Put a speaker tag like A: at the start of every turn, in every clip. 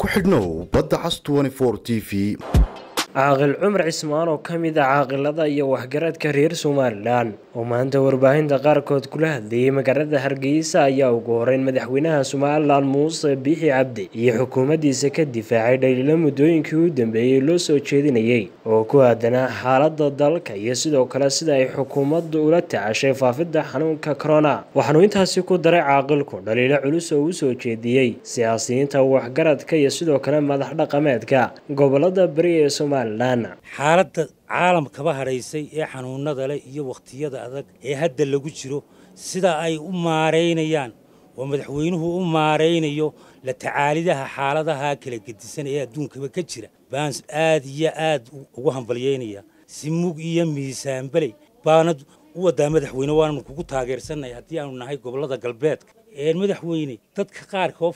A: ku xidhnow badda cas t v
B: caaqil cumar cismaan oo ka mid ah caaqilada iyo waxgaradka reer somalilan. Oo maanta warbaahinta qaarkood kula hadlayay magaalada hargeysa ayaa ugu horeyn madaxweynaha somalilan muuse biixi cabdi iyo xukuumaddiisa ka difaacay dhaliilo muddooyinkii u dambeeyey loo soo jeedinayay oo ku aadanaa xaalada dalka iyo sidoo kale sida ay xukuumaddu ula tacashay faafidda xanuunka corona. Waxaanu intaasi ku daray caaqilku dhaliilo culus oo u soo jeediyey siyaasiyiinta waxgaradka iyo sidoo kale madax dhaqameedka gobollada beri ee somalilan
C: xaaladda caalamkaba hadhaysay ee xanuunada leh iyo wakhtiyada adag ee hadda lagu jiro sida ay u maaraynayaan oo madaxweynuhu u maaraynayo la tacaalidaha xaaladaha kala gedisan ee adduunkaba ka jira baan aad iyo aad ugu hambalyaynaya si mug iyo miisaanbaley baanad u wadaa madaxweyne waananu kugu taageersannahay haddii aanu nahay gobollada galbeedka. Madaxweyne dadka qaarka oo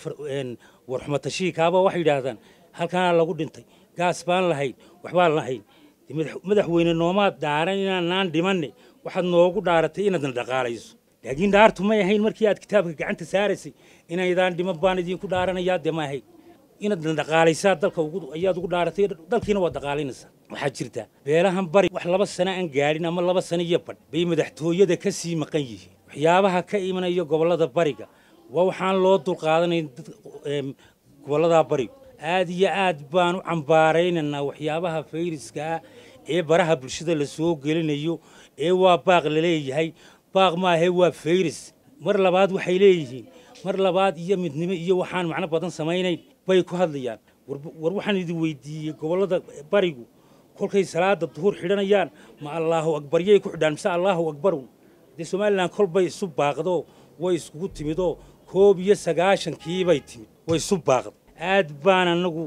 C: warxumatashiikaaba waxay yidhaahdaan halkanaa lagu dhintay gaas baan lahayn waxbaan lahayn. Madaxweyne noomaad dhaaran inaanaan dhimanne waxaad noogu dhaaratay inaadna dhaqaalayso. Laakiin dhaartu may ahayn markii aad kitaabka gacanta saaraysay inaydaan dhiman baan idinku dhaaranayaa dee ma ahayn. Inaadna dhaqaalaysaa dalka ayaad ugu dhaaratay dalkiina waad dhaqaalinaysaa waxaa jirta beelahan bari wax laba sano aan gaadhin ama laba sano iyo badh. Bay madaxtooyada ka sii maqan yihiin. Waxyaabaha ka imanaya gobollada bariga waa waxaan loo dulqaadanayn gobolladaa bariga aad iyo aad baan u cambaaraynaynaa waxyaabaha fayraska ah ee baraha bulshada la soo gelinayo ee waa baaq la leeyahay. Baaq maahe waa fayras mar labaad waxay leeyihiin. Mar labaad iyo midnimo iyo waxaan macno badan samaynayn bay ku hadlayaan. War waxaan idin weydiiyey gobollada barigu kolkay salaada duhur xidhanayaan. Ma allaahu akbaryay ku xidhaan. Mise allaahu akbarun dee somalilan kolbay isu baaqdo way iskugu timidoo. Koob iyo sagaashankiibay timid way isu baaqda aad baan annagu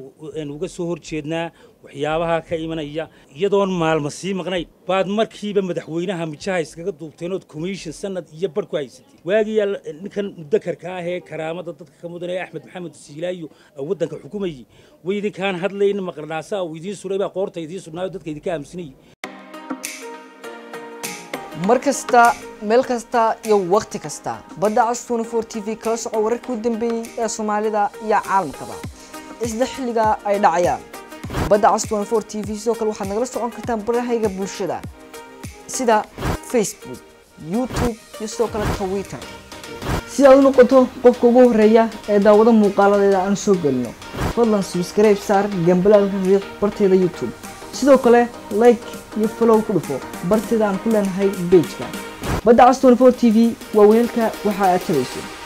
C: uga soo hor jeednaa waxyaabaha ka imanaya iyadoon maalma sii maqnayn baad markiiba madaxweynaha mijaha iskaga duubteen ood commission sanad iyo bar ku haysateen waagii ninkan mudakarka ah ee karaamada dadka ka mudan ee axmed maxamed siilaayo waddanka xukumayey way idinkaan hadlayna maqnaaasa uu idiin suray baa qoorta idiin sugnaayo dadka idinka aaminsanayay.
D: Mar kasta meel kasta iyo wakhti kasta. Badda cas t t v kala soco wararkii u dambeeyey ee soomaalida iyo caalamkaba isla xilligaa ay dhacayaan. Badda cas t v sidoo kale waxaad nagala socon kartaan barahayga bulshada sida facebook youtube iyo sidoo kale twitter. Si aad u noqoto qofka ugu horreeya ee daawado muuqaaladeeda aan soo gelino fadlan subscribe saar gambalaalka riiq barteeda youtube. Sidoo kale like iyo follow ku dhufo. Barteeda aan ku leenahay bejka badda cas t v waa weelka waxa aad tabayso